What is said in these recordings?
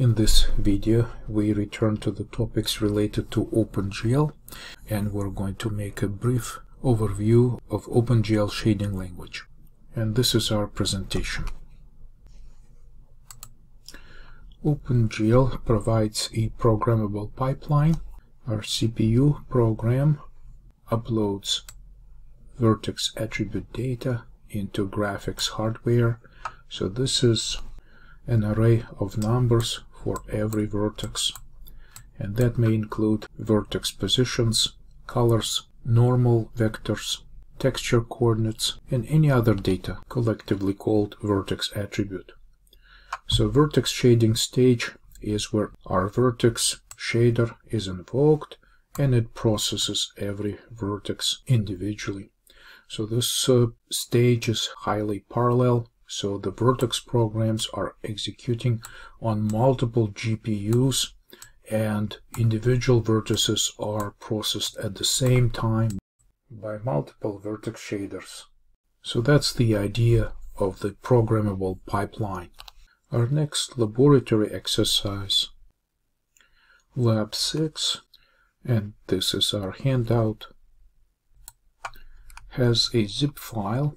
In this video, we return to the topics related to OpenGL, and we're going to make a brief overview of OpenGL shading language. And this is our presentation. OpenGL provides a programmable pipeline. Our CPU program uploads vertex attribute data into graphics hardware. So this is an array of numbers for every vertex and that may include vertex positions, colors, normal vectors, texture coordinates, and any other data collectively called vertex attribute. So vertex shading stage is where our vertex shader is invoked and it processes every vertex individually. So this uh, stage is highly parallel so the Vertex programs are executing on multiple GPUs and individual vertices are processed at the same time by multiple vertex shaders. So that's the idea of the programmable pipeline. Our next laboratory exercise, Lab 6, and this is our handout, has a zip file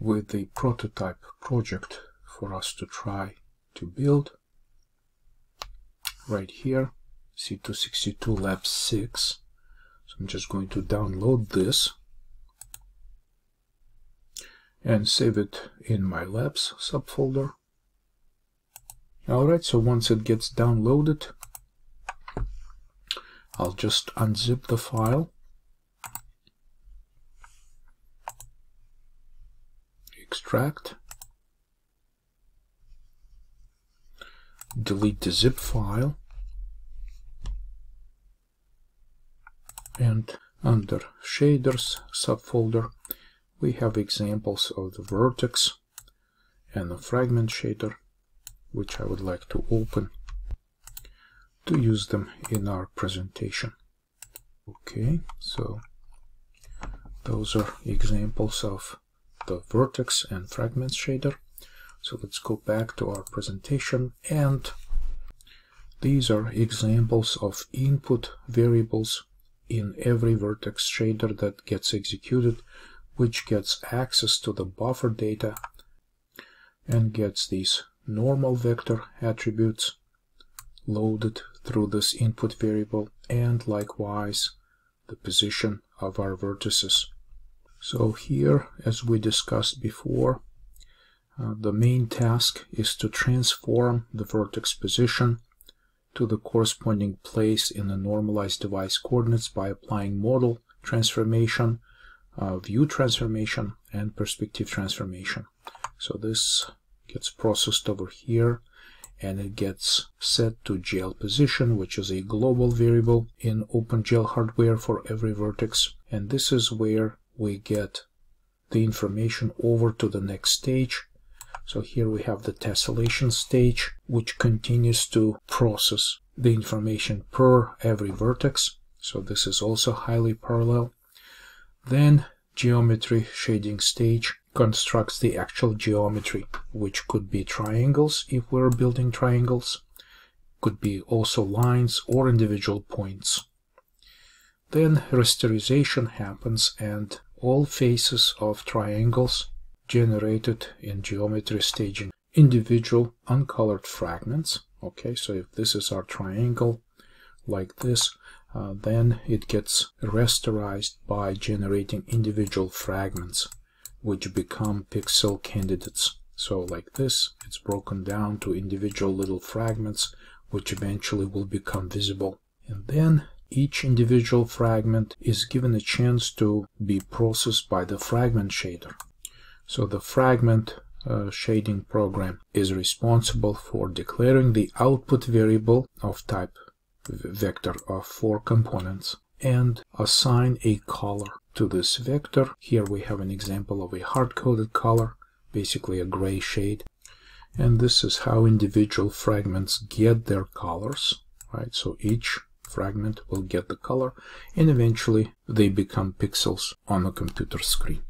with a prototype project for us to try to build. Right here C262 Lab 6 so I'm just going to download this and save it in my labs subfolder. Alright so once it gets downloaded I'll just unzip the file extract, delete the zip file, and under shaders subfolder we have examples of the vertex and the fragment shader which I would like to open to use them in our presentation. Okay, so those are examples of the vertex and fragments shader. So let's go back to our presentation and these are examples of input variables in every vertex shader that gets executed which gets access to the buffer data and gets these normal vector attributes loaded through this input variable and likewise the position of our vertices. So here, as we discussed before, uh, the main task is to transform the vertex position to the corresponding place in the normalized device coordinates by applying model transformation, uh, view transformation, and perspective transformation. So this gets processed over here and it gets set to GL position, which is a global variable in OpenGL hardware for every vertex. And this is where we get the information over to the next stage. So here we have the tessellation stage, which continues to process the information per every vertex. So this is also highly parallel. Then geometry shading stage constructs the actual geometry, which could be triangles if we're building triangles, could be also lines or individual points. Then rasterization happens and all faces of triangles generated in geometry staging individual uncolored fragments. Okay, so if this is our triangle like this, uh, then it gets rasterized by generating individual fragments which become pixel candidates. So like this, it's broken down to individual little fragments which eventually will become visible. And then each individual fragment is given a chance to be processed by the fragment shader. So the fragment uh, shading program is responsible for declaring the output variable of type vector of four components and assign a color to this vector. Here we have an example of a hard-coded color, basically a gray shade. And this is how individual fragments get their colors, right? So each fragment will get the color and eventually they become pixels on the computer screen.